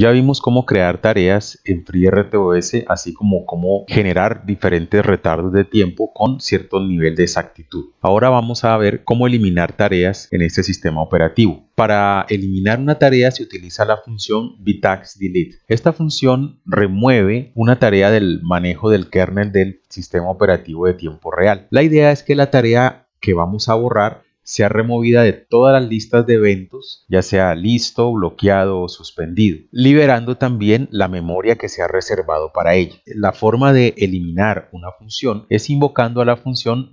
Ya vimos cómo crear tareas en FreeRTOS, así como cómo generar diferentes retardos de tiempo con cierto nivel de exactitud. Ahora vamos a ver cómo eliminar tareas en este sistema operativo. Para eliminar una tarea se utiliza la función delete. Esta función remueve una tarea del manejo del kernel del sistema operativo de tiempo real. La idea es que la tarea que vamos a borrar sea removida de todas las listas de eventos, ya sea listo, bloqueado o suspendido, liberando también la memoria que se ha reservado para ella. La forma de eliminar una función es invocando a la función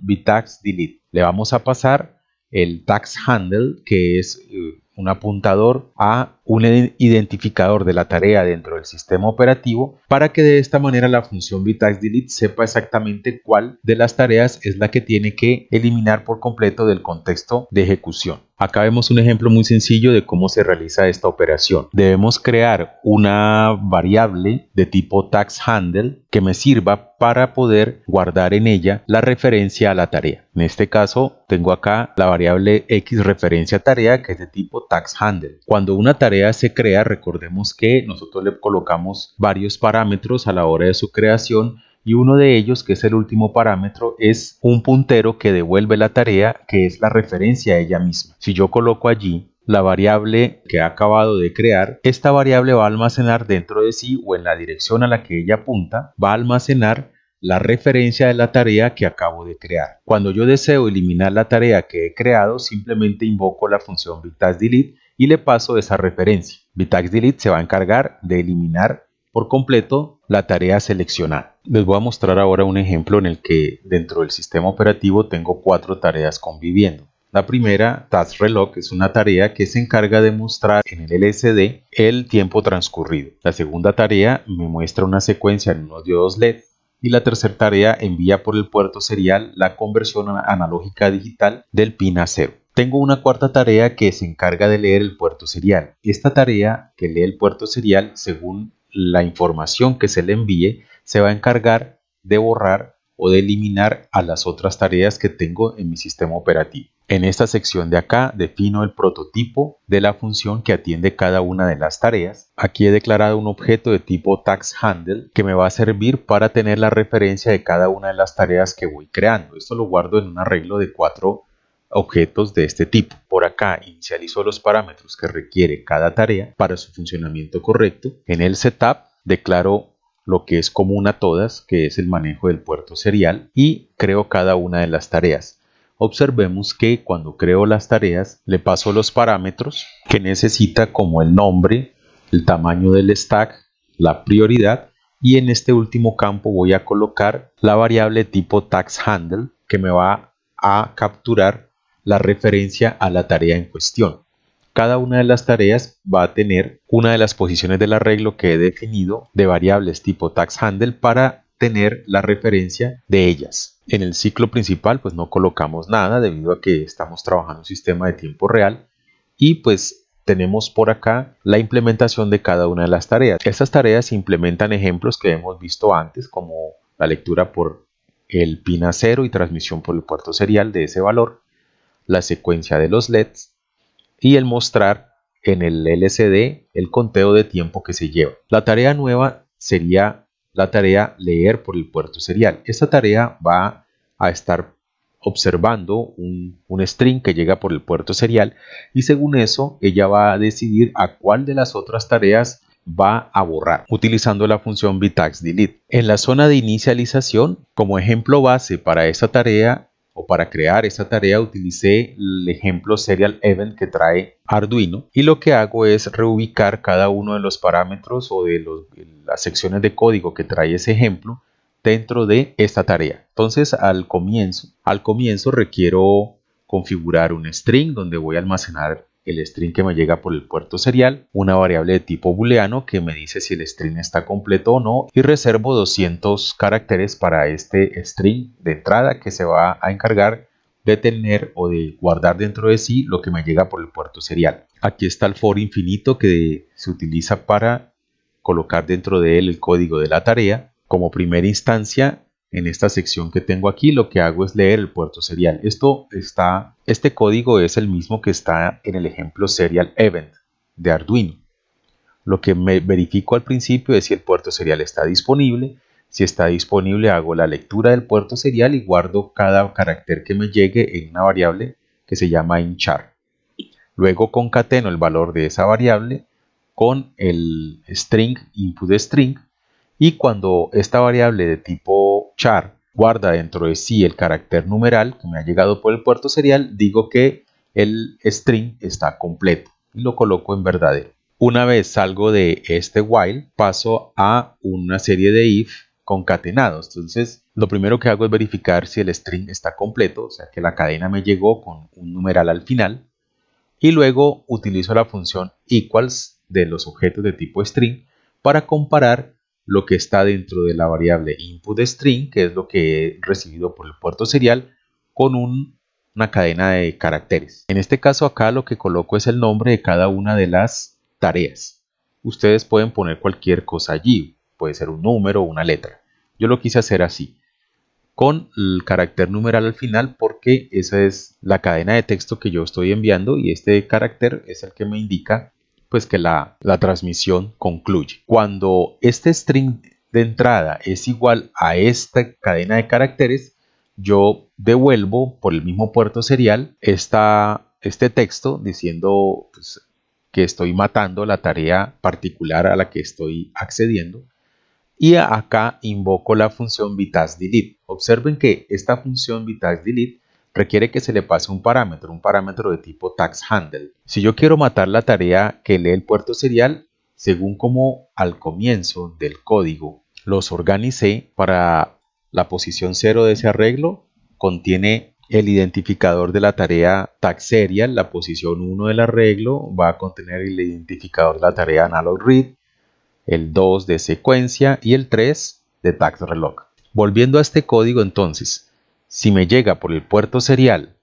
delete. Le vamos a pasar el tax handle, que es eh, un apuntador a un identificador de la tarea dentro del sistema operativo para que de esta manera la función delete sepa exactamente cuál de las tareas es la que tiene que eliminar por completo del contexto de ejecución. Acá vemos un ejemplo muy sencillo de cómo se realiza esta operación. Debemos crear una variable de tipo taxHandle que me sirva para poder guardar en ella la referencia a la tarea. En este caso tengo acá la variable x referencia tarea que es de tipo taxHandle. Cuando una tarea se crea recordemos que nosotros le colocamos varios parámetros a la hora de su creación y uno de ellos, que es el último parámetro, es un puntero que devuelve la tarea que es la referencia a ella misma. Si yo coloco allí la variable que ha acabado de crear, esta variable va a almacenar dentro de sí o en la dirección a la que ella apunta, va a almacenar la referencia de la tarea que acabo de crear. Cuando yo deseo eliminar la tarea que he creado, simplemente invoco la función delete y le paso esa referencia. delete se va a encargar de eliminar por completo la tarea seleccionada. Les voy a mostrar ahora un ejemplo en el que dentro del sistema operativo tengo cuatro tareas conviviendo. La primera, Task es una tarea que se encarga de mostrar en el LCD el tiempo transcurrido. La segunda tarea me muestra una secuencia en unos diodos LED y la tercera tarea envía por el puerto serial la conversión analógica digital del pin a 0. Tengo una cuarta tarea que se encarga de leer el puerto serial. Esta tarea que lee el puerto serial según la información que se le envíe se va a encargar de borrar o de eliminar a las otras tareas que tengo en mi sistema operativo. En esta sección de acá defino el prototipo de la función que atiende cada una de las tareas. Aquí he declarado un objeto de tipo taxHandle que me va a servir para tener la referencia de cada una de las tareas que voy creando. Esto lo guardo en un arreglo de cuatro objetos de este tipo. Por acá inicializo los parámetros que requiere cada tarea para su funcionamiento correcto. En el setup declaro lo que es común a todas, que es el manejo del puerto serial y creo cada una de las tareas. Observemos que cuando creo las tareas le paso los parámetros que necesita como el nombre, el tamaño del stack, la prioridad y en este último campo voy a colocar la variable tipo taxHandle que me va a capturar la referencia a la tarea en cuestión. Cada una de las tareas va a tener una de las posiciones del arreglo que he definido de variables tipo taxHandle para tener la referencia de ellas. En el ciclo principal pues no colocamos nada debido a que estamos trabajando un sistema de tiempo real y pues tenemos por acá la implementación de cada una de las tareas. Estas tareas implementan ejemplos que hemos visto antes como la lectura por el pin a cero y transmisión por el puerto serial de ese valor la secuencia de los LEDs y el mostrar en el LCD el conteo de tiempo que se lleva. La tarea nueva sería la tarea leer por el puerto serial. Esta tarea va a estar observando un, string que llega por el puerto serial y según eso ella va a decidir a cuál de las otras tareas va a borrar utilizando la función delete. En la zona de inicialización, como ejemplo base para esta tarea, o para crear esta tarea utilicé el ejemplo serial event que trae Arduino y lo que hago es reubicar cada uno de los parámetros o de las secciones de código que trae ese ejemplo dentro de esta tarea. Entonces al comienzo, al comienzo requiero configurar un string donde voy a almacenar el string que me llega por el puerto serial, una variable de tipo booleano que me dice si el string está completo o no y reservo 200 caracteres para este string de entrada que se va a encargar de tener o de guardar dentro de sí lo que me llega por el puerto serial. Aquí está el for infinito que se utiliza para colocar dentro de él el código de la tarea. Como primera instancia en esta sección que tengo aquí lo que hago es leer el puerto serial. Esto está, este código es el mismo que está en el ejemplo serial event de Arduino. lo que me verifico al principio es si el puerto serial está disponible. Si está disponible hago la lectura del puerto serial y guardo cada carácter que me llegue en una variable que se llama inchar. Luego concateno el valor de esa variable con el string input string y cuando esta variable de tipo char guarda dentro de sí el carácter numeral que me ha llegado por el puerto serial, digo que el string está completo y lo coloco en verdadero. Una vez salgo de este while, paso a una serie de if concatenados. Entonces, lo primero que hago es verificar si el string está completo, o sea que la cadena me llegó con un numeral al final. Y luego utilizo la función equals de los objetos de tipo string para comparar lo que está dentro de la variable input string, que es lo que he recibido por el puerto serial, con una cadena de caracteres. En este caso acá lo que coloco es el nombre de cada una de las tareas. Ustedes pueden poner cualquier cosa allí, puede ser un número o una letra. Yo lo quise hacer así, con el carácter numeral al final porque esa es la cadena de texto que yo estoy enviando y este carácter es el que me indica pues que la, transmisión concluye. Cuando este string de entrada es igual a esta cadena de caracteres, yo devuelvo por el mismo puerto serial esta, este texto diciendo pues, que estoy matando la tarea particular a la que estoy accediendo. Y acá invoco la función delete. Observen que esta función delete requiere que se le pase un parámetro, un parámetro de tipo taxHandle. Si yo quiero matar la tarea que lee el puerto serial, según como al comienzo del código los organicé para la posición 0 de ese arreglo, contiene el identificador de la tarea taxSerial, la posición 1 del arreglo va a contener el identificador de la tarea analogRead, el 2 de secuencia y el 3 de taxReloc. Volviendo a este código entonces, si me llega por el puerto serial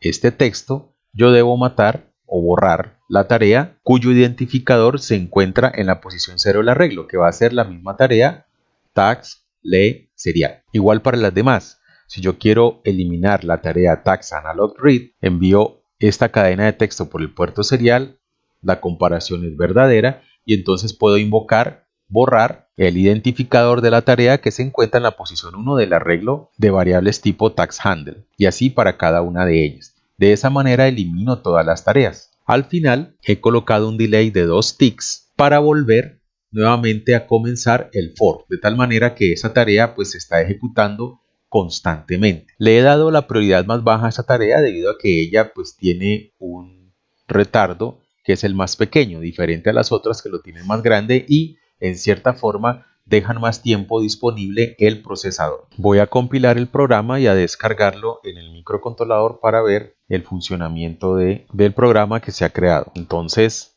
este texto, yo debo matar o borrar la tarea cuyo identificador se encuentra en la posición 0 del arreglo, que va a ser la misma tarea tax lee serial. Igual para las demás. Si yo quiero eliminar la tarea tax analog read, envío esta cadena de texto por el puerto serial, la comparación es verdadera y entonces puedo invocar borrar el identificador de la tarea que se encuentra en la posición 1 del arreglo de variables tipo taxHandle y así para cada una de ellas. De esa manera elimino todas las tareas. Al final he colocado un delay de dos ticks para volver nuevamente a comenzar el for, de tal manera que esa tarea pues se está ejecutando constantemente. Le he dado la prioridad más baja a esa tarea debido a que ella pues tiene un retardo que es el más pequeño, diferente a las otras que lo tienen más grande y en cierta forma dejan más tiempo disponible el procesador. Voy a compilar el programa y a descargarlo en el microcontrolador para ver el funcionamiento de, del programa que se ha creado. Entonces,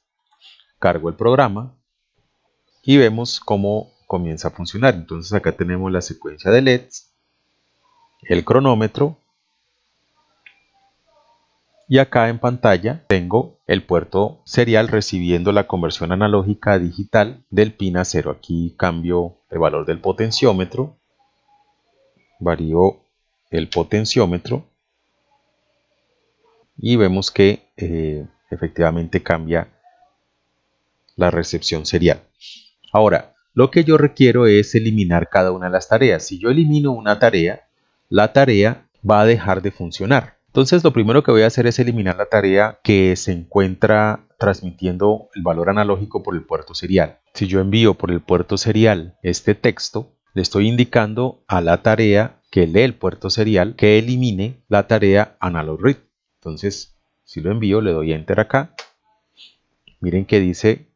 cargo el programa y vemos cómo comienza a funcionar. Entonces acá tenemos la secuencia de LEDs, el cronómetro y acá en pantalla tengo el puerto serial recibiendo la conversión analógica digital del pin a 0. Aquí cambio el valor del potenciómetro, varío el potenciómetro y vemos que eh, efectivamente cambia la recepción serial. Ahora, lo que yo requiero es eliminar cada una de las tareas. Si yo elimino una tarea, la tarea va a dejar de funcionar. Entonces lo primero que voy a hacer es eliminar la tarea que se encuentra transmitiendo el valor analógico por el puerto serial. Si yo envío por el puerto serial este texto, le estoy indicando a la tarea que lee el puerto serial que elimine la tarea analog read. Entonces, si lo envío, le doy enter acá. Miren que dice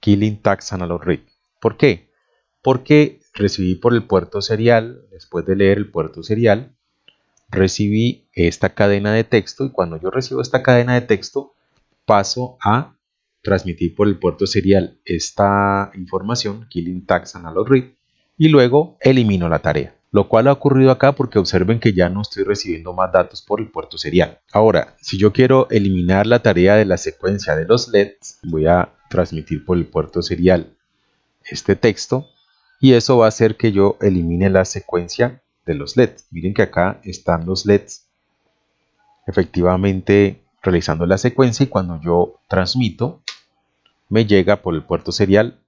killing tax analog read. ¿Por qué? Porque recibí por el puerto serial, después de leer el puerto serial, recibí esta cadena de texto y cuando yo recibo esta cadena de texto paso a transmitir por el puerto serial esta información, killing tags analog read, y luego elimino la tarea. Lo cual ha ocurrido acá porque observen que ya no estoy recibiendo más datos por el puerto serial. Ahora, si yo quiero eliminar la tarea de la secuencia de los LEDs, voy a transmitir por el puerto serial este texto y eso va a hacer que yo elimine la secuencia de los LEDs. Miren que acá están los LEDs efectivamente realizando la secuencia y cuando yo transmito me llega por el puerto serial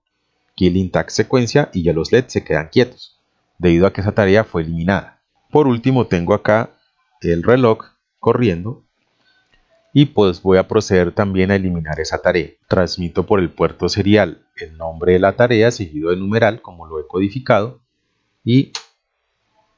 kill intact secuencia y ya los LEDs se quedan quietos, debido a que esa tarea fue eliminada. Por último tengo acá el reloj corriendo y pues voy a proceder también a eliminar esa tarea. Transmito por el puerto serial el nombre de la tarea seguido de numeral como lo he codificado y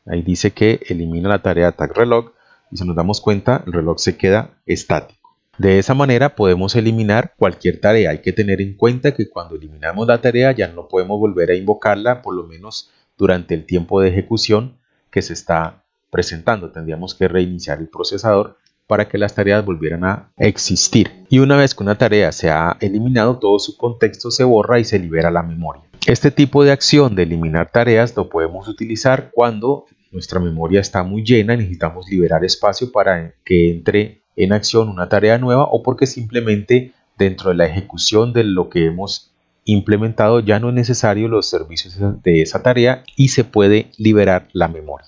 ahí dice que elimina la tarea tag reloj y si nos damos cuenta el reloj se queda estático. De esa manera podemos eliminar cualquier tarea. Hay que tener en cuenta que cuando eliminamos la tarea ya no podemos volver a invocarla por lo menos durante el tiempo de ejecución que se está presentando. Tendríamos que reiniciar el procesador para que las tareas volvieran a existir. Y una vez que una tarea se ha eliminado, todo su contexto se borra y se libera la memoria. Este tipo de acción de eliminar tareas lo podemos utilizar cuando nuestra memoria está muy llena y necesitamos liberar espacio para que entre en acción una tarea nueva o porque simplemente dentro de la ejecución de lo que hemos implementado ya no es necesario los servicios de esa tarea y se puede liberar la memoria.